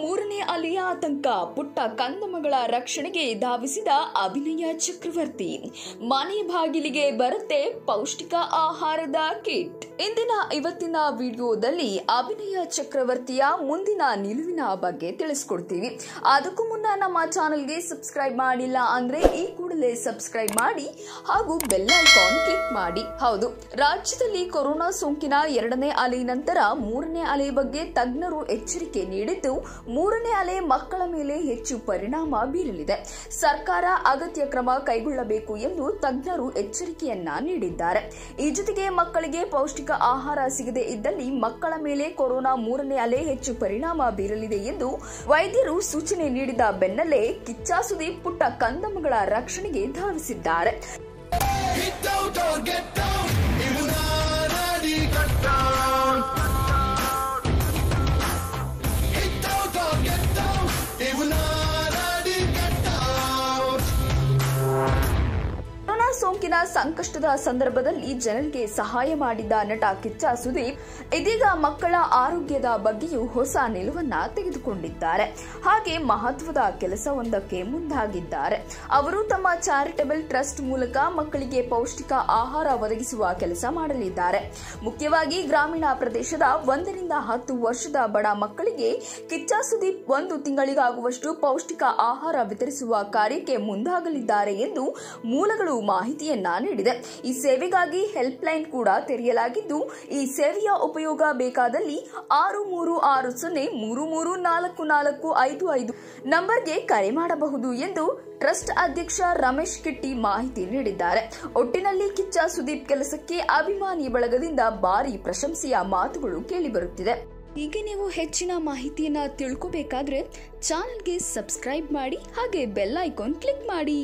ಮೂರನೇ ಅಲೆಯ ಆತಂಕ. ಪುಟ್ಟ ಕಂದಮಗಳ ರಕ್ಷಣೆಗೆ ಧಾವಿಸಿದ ಅಭಿನಯ ಚಕ್ರವರ್ತಿ. ಮನೆ ಬಾಗಿಲಿಗೆ ಬರುತ್ತೆ ಪೌಷ್ಟಿಕ ಆಹಾರದ ಕಿಟ್. ಇಂದಿನ ಇವತ್ತಿನ ವಿಡಿಯೋದಲ್ಲಿ ಅಭಿನಯ ಚಕ್ರವರ್ತಿಯ ಮುಂದಿನ ನಿಲುವಿನ ಬಗ್ಗೆ ತಿಳಿಸ್ಕೊಡ್ತೀವಿ. ಅದಕ್ಕೂ ಮುನ್ನ ನಮ್ಮ ಚಾನಲ್ಗೆ ಸಬ್ಸ್ಕ್ರೈಬ್ ಮಾಡಿಲ್ಲ ಅಂದ್ರೆ ಈ ಕೂಡಲೇ ಸಬ್ಸ್ಕ್ರೈಬ್ ಮಾಡಿ ಹಾಗೂ ಬೆಲ್ ಐಕಾನ್ ಕ್ಲಿಕ್ ಮಾಡಿ. ಹೌದು, ರಾಜ್ಯದಲ್ಲಿ ಕೊರೋನಾ ಸೋಂಕಿನ ಎರಡನೇ ಅಲೆ ನಂತರ ಮೂರನೇ ಅಲೆ ಬಗ್ಗೆ ತಜ್ಞರು ಎಚ್ಚರಿಕೆ ನೀಡಿದ್ದು ಮೂರನೇ ಅಲೆ ಮಕ್ಕಳ ಮೇಲೆ ಹೆಚ್ಚು ಪರಿಣಾಮ ಬೀರಲಿದೆ. ಸರ್ಕಾರ ಅಗತ್ಯ ಕ್ರಮ ಕೈಗೊಳ್ಳಬೇಕು ಎಂದು ತಜ್ಞರು ಎಚ್ಚರಿಕೆಯನ್ನ ನೀಡಿದ್ದಾರೆ. ಈ ಜೊತೆಗೆ ಮಕ್ಕಳಿಗೆ ಪೌಷ್ಟಿಕ ಆಹಾರ ಸಿಗದೇ ಇದ್ದಲ್ಲಿ ಮಕ್ಕಳ ಮೇಲೆ ಕೊರೋನಾ ಮೂರನೇ ಅಲೆ ಹೆಚ್ಚು ಪರಿಣಾಮ ಬೀರಲಿದೆ ಎಂದು ವೈದ್ಯರು ಸೂಚನೆ ನೀಡಿದ ಬೆನ್ನಲ್ಲೇ ಕಿಚ್ಚಾ ಸುದೀಪ್ ಪುಟ್ಟ ಕಂದಮ್ಮಗಳ ರಕ್ಷಣೆಗೆ ಧಾವಿಸಿದ್ದಾರೆ. ಕೊರೋನಾ ಸಂಕಷ್ಟದ ಸಂದರ್ಭದಲ್ಲಿ ಜನರಿಗೆ ಸಹಾಯ ಮಾಡಿದ ನಟ ಕಿಚ್ಚ ಸುದೀಪ್, ಇದೀಗ ಮಕ್ಕಳ ಆರೋಗ್ಯದ ಬಗ್ಗೆಯೂ ಹೊಸ ನಿಲುವನ್ನ ತೆಗೆದುಕೊಂಡಿದ್ದಾರೆ. ಹಾಗೆ ಮಹತ್ವದ ಕೆಲಸವೊಂದಕ್ಕೆ ಮುಂದಾಗಿದ್ದಾರೆ. ಅವರು ತಮ್ಮ ಚಾರಿಟಬಲ್ ಟ್ರಸ್ಟ್ ಮೂಲಕ ಮಕ್ಕಳಿಗೆ ಪೌಷ್ಟಿಕ ಆಹಾರ ಒದಗಿಸುವ ಕೆಲಸ ಮಾಡಲಿದ್ದಾರೆ. ಮುಖ್ಯವಾಗಿ ಗ್ರಾಮೀಣ ಪ್ರದೇಶದ ಒಂದರಿಂದ ಹತ್ತು ವರ್ಷದ ಬಡ ಮಕ್ಕಳಿಗೆ ಕಿಚ್ಚ ಸುದೀಪ್ ಒಂದು ತಿಂಗಳಿಗಾಗುವಷ್ಟು ಪೌಷ್ಟಿಕ ಆಹಾರ ವಿತರಿಸುವ ಕಾರ್ಯಕ್ಕೆ ಮುಂದಾಗಲಿದ್ದಾರೆ ಎಂದು ಮೂಲಗಳು ಮಾಹಿತಿಯನ್ನ ನೀಡಿದೆ. ಈ ಸೇವೆಗಾಗಿ ಹೆಲ್ಪ್ ಲೈನ್ ಕೂಡ ತೆರೆಯಲಾಗಿದ್ದು, ಈ ಸೇವೆಯ ಉಪಯೋಗ ಬೇಕಾದಲ್ಲಿ ಆರು ಮೂರು ಆರು ಸೊನ್ನೆ ಮೂರು ಮೂರು ನಾಲ್ಕು ನಾಲ್ಕು ಐದು ಐದು ನಂಬರ್ಗೆ ಕರೆ ಮಾಡಬಹುದು ಎಂದು ಟ್ರಸ್ಟ್ ಅಧ್ಯಕ್ಷ ರಮೇಶ್ ಕಿಟ್ಟಿ ಮಾಹಿತಿ ನೀಡಿದ್ದಾರೆ. ಒಟ್ಟಿನಲ್ಲಿ ಕಿಚ್ಚ ಸುದೀಪ್ ಕೆಲಸಕ್ಕೆ ಅಭಿಮಾನಿ ಬಳಗದಿಂದ ಭಾರಿ ಪ್ರಶಂಸೆಯ ಮಾತುಗಳು ಕೇಳಿಬರುತ್ತಿದೆ. ಹೀಗೆ ನೀವು ಹೆಚ್ಚಿನ ಮಾಹಿತಿಯನ್ನ ತಿಳ್ಕೋಬೇಕಾದ್ರೆ ಚಾನಲ್ಗೆ ಸಬ್ಸ್ಕ್ರೈಬ್ ಮಾಡಿ, ಹಾಗೆ ಬೆಲ್ ಐಕಾನ್ ಕ್ಲಿಕ್ ಮಾಡಿ.